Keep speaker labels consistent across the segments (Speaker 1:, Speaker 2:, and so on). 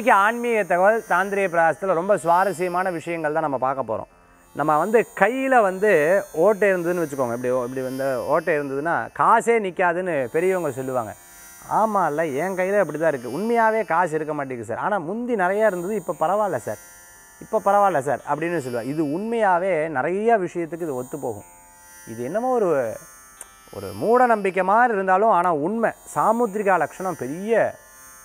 Speaker 1: இன்றைக்கி ஆன்மீக தகவல் தாந்திரிய பிராசத்தில் ரொம்ப சுவாரஸ்யமான விஷயங்கள் தான் நம்ம பார்க்க போகிறோம் நம்ம வந்து கையில் வந்து ஓட்டை இருந்ததுன்னு வச்சுக்கோங்க. இப்படி இப்படி வந்து ஓட்டை இருந்ததுன்னா காசே நிற்காதுன்னு பெரியவங்க சொல்லுவாங்க. ஆமாம் இல்லை என் கையில் அப்படி தான் இருக்குது உண்மையாகவே காசு இருக்க மாட்டேங்குது சார். ஆனால் முந்தி நிறையா இருந்தது இப்போ பரவாயில்ல சார். இப்போ பரவாயில்ல சார் அப்படின்னு சொல்லுவாங்க. இது உண்மையாகவே நிறையா விஷயத்துக்கு இது ஒத்து போகும். இது என்னமோ ஒரு ஒரு மூட நம்பிக்கை மாதிரி இருந்தாலும் ஆனால் உண்மை. சாமுத்திரிகா லட்சணம் பெரிய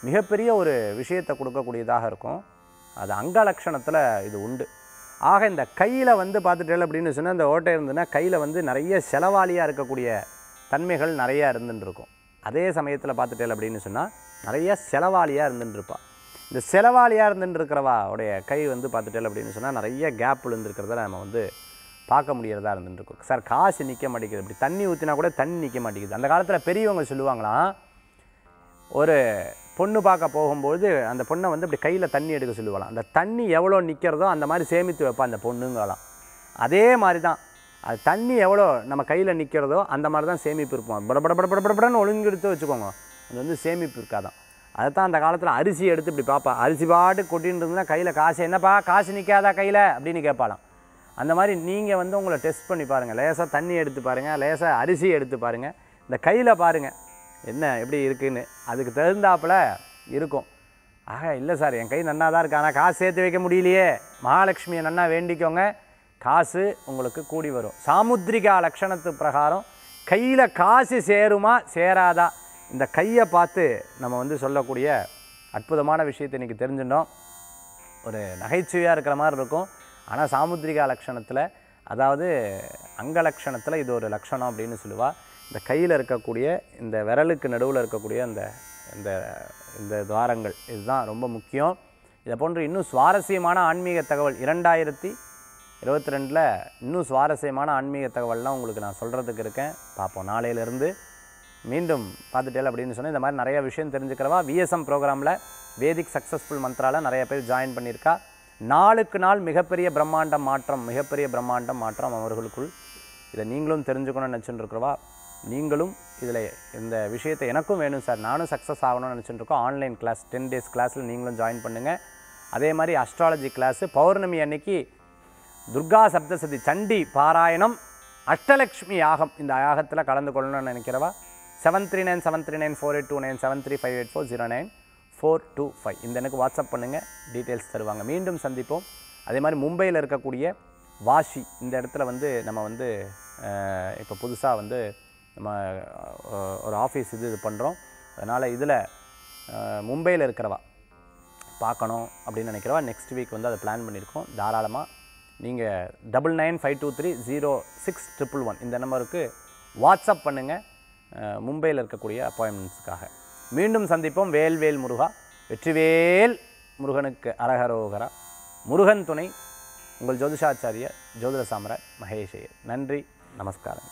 Speaker 1: மிகப்பெரிய ஒரு விஷயத்தை கொடுக்கக்கூடியதாக இருக்கும். அது அங்க லட்சணத்தில் இது உண்டு. ஆக இந்த கையில் வந்து பார்த்துட்டேன் அப்படின்னு சொன்னால் இந்த ஓட்டை இருந்ததுன்னா கையில் வந்து நிறைய செலவாளியாக இருக்கக்கூடிய தன்மைகள் நிறையா இருந்துட்டுருக்கும் அதே சமயத்தில் பார்த்துட்டேன் அப்படின்னு சொன்னால் நிறைய செலவாளியாக இருந்துட்டுருப்பா இந்த செலவாளியாக இருந்துட்டுருக்கிறவா உடைய கை வந்து பார்த்துட்டேன் அப்படின்னு சொன்னால் நிறைய கேப் விழுந்துருக்கிறத நம்ம வந்து பார்க்க முடியறதா இருந்துட்டு சார் காசு நிற்க மாட்டேங்குது. இப்படி தண்ணி ஊற்றினா கூட தண்ணி நிற்க மாட்டேங்குது. அந்த காலத்தில் பெரியவங்க சொல்லுவாங்களாம் ஒரு பொண்ணு பார்க்க போகும்போது அந்த பொண்ணை வந்து இப்படி கையில் தண்ணி எடுக்க சொல்லுவாளாம். அந்த தண்ணி எவ்வளோ நிற்கிறதோ அந்த மாதிரி சேமித்து வைப்பா அந்த பொண்ணுங்களாம். அதே மாதிரி தான். அது தண்ணி எவ்வளோ நம்ம கையில் நிற்கிறதோ அந்த மாதிரி தான் சேமிப்பு இருப்போம் பட பட பட பட படன்னு ஒழுங்கு எடுத்து வச்சுக்கோங்க. அது வந்து சேமிப்பு இருக்காதான். அதை தான் அந்த காலத்தில் அரிசி எடுத்து இப்படி பார்ப்பா அரிசி பாட்டு கொட்டின்னு இருந்ததுன்னா கையில் காசு என்னப்பா காசு நிற்காதா கையில்? அப்படின்னு கேட்பாலாம் அந்த மாதிரி நீங்கள் வந்து உங்களை டெஸ்ட் பண்ணி பாருங்கள் லேசாக தண்ணி எடுத்து பாருங்கள் லேசாக அரிசி எடுத்து பாருங்கள் இந்த கையில் பாருங்கள் என்ன எப்படி இருக்குதுன்னு அதுக்கு தகுந்தாப்புல இருக்கும். ஆக இல்லை சார் என் கை நன்னா தான் இருக்கு. ஆனால் காசு சேர்த்து வைக்க முடியலையே. மகாலட்சுமியை நன்னா வேண்டிக்கோங்க. காசு உங்களுக்கு கூடி வரும். சாமுத்ரிகா லட்சணத்து பிரகாரம் கையில் காசு சேருமா சேராதா? இந்த கையை பார்த்து நம்ம வந்து சொல்லக்கூடிய அற்புதமான விஷயத்தை இன்றைக்கி தெரிஞ்சுட்டோம். ஒரு நகைச்சுவையாக இருக்கிற மாதிரி இருக்கும். ஆனால் சாமுத்ரிகா லட்சணத்தில் அதாவது அங்க லட்சணத்தில் இது ஒரு லட்சணம் அப்படின்னு சொல்லுவா. இந்த கையில் இருக்கக்கூடிய இந்த விரலுக்கு நடுவில் இருக்கக்கூடிய அந்த இந்த இந்த துவாரங்கள். இதுதான் ரொம்ப முக்கியம். இதை போன்று இன்னும் சுவாரஸ்யமான ஆன்மீக தகவல் இரண்டாயிரத்தி இருபத்தி ரெண்டில் இன்னும் சுவாரஸ்யமான ஆன்மீக தகவல்லாம் உங்களுக்கு நான் சொல்கிறதுக்கு இருக்கேன். பார்ப்போம் நாளையிலேருந்து மீண்டும் பார்த்துட்டேல் அப்படின்னு சொன்னால் இந்த மாதிரி நிறைய விஷயம் தெரிஞ்சுக்கிறவா விஎஸ்எம் ப்ரோக்ராமில் வேதிக் சக்ஸஸ்ஃபுல் மந்த்ரால நிறைய பேர் ஜாயின் பண்ணியிருக்கா. நாளுக்கு நாள் மிகப்பெரிய பிரம்மாண்டம் மாற்றம் மிகப்பெரிய பிரம்மாண்டம் மாற்றம் அவர்களுக்குள். இதை நீங்களும் தெரிஞ்சுக்கணும்னு நினச்சிட்டு இருக்கிறவா நீங்களும் இதில் இந்த விஷயத்தை எனக்கும் வேணும் சார். நானும் சக்ஸஸ் ஆகணும்னு நினச்சிட்டு இருக்கோம். ஆன்லைன் கிளாஸ் டென் டேஸ் கிளாஸில் நீங்களும் ஜாயின் பண்ணுங்கள் அதே மாதிரி அஸ்ட்ராலஜி கிளாஸு பௌர்ணமி அன்னைக்கு துர்கா சப்தசதி சண்டி பாராயணம் அஷ்டலக்ஷ்மி யாகம் இந்த யாகத்தில் கலந்து கொள்ளணும்னு நினைக்கிறவா? Seven three nine seven three nine four eight two nine seven three five eight four zero nine four two five இந்த எனக்கு வாட்ஸ்அப் பண்ணுங்கள் டீட்டெயில்ஸ் தருவாங்க. மீண்டும் சந்திப்போம். அதே மாதிரி மும்பையில் இருக்கக்கூடிய வாஷி இந்த இடத்துல வந்து நம்ம வந்து இப்போ புதுசாக வந்து நம்ம ஒரு ஆஃபீஸ் இது இது பண்ணுறோம் அதனால் இதில் மும்பையில் இருக்கிறவா பார்க்கணும் அப்படின்னு நினைக்கிறவா நெக்ஸ்ட் வீக் வந்து அதை பிளான் பண்ணியிருக்கோம். தாராளமாக நீங்கள் double nine five two three zero six triple one இந்த நம்பருக்கு வாட்ஸ்அப் பண்ணுங்கள் மும்பையில் இருக்கக்கூடிய அப்பாயின்மெண்ட்ஸுக்காக மீண்டும் சந்திப்போம். வேல்வேல் முருகா. வெற்றிவேல் முருகனுக்கு அரகரோகரா. முருகன் துணை. உங்கள் ஜோதிஷாச்சாரியர் ஜோதிட சாமர மகேஷயர். நன்றி. நமஸ்காரம்.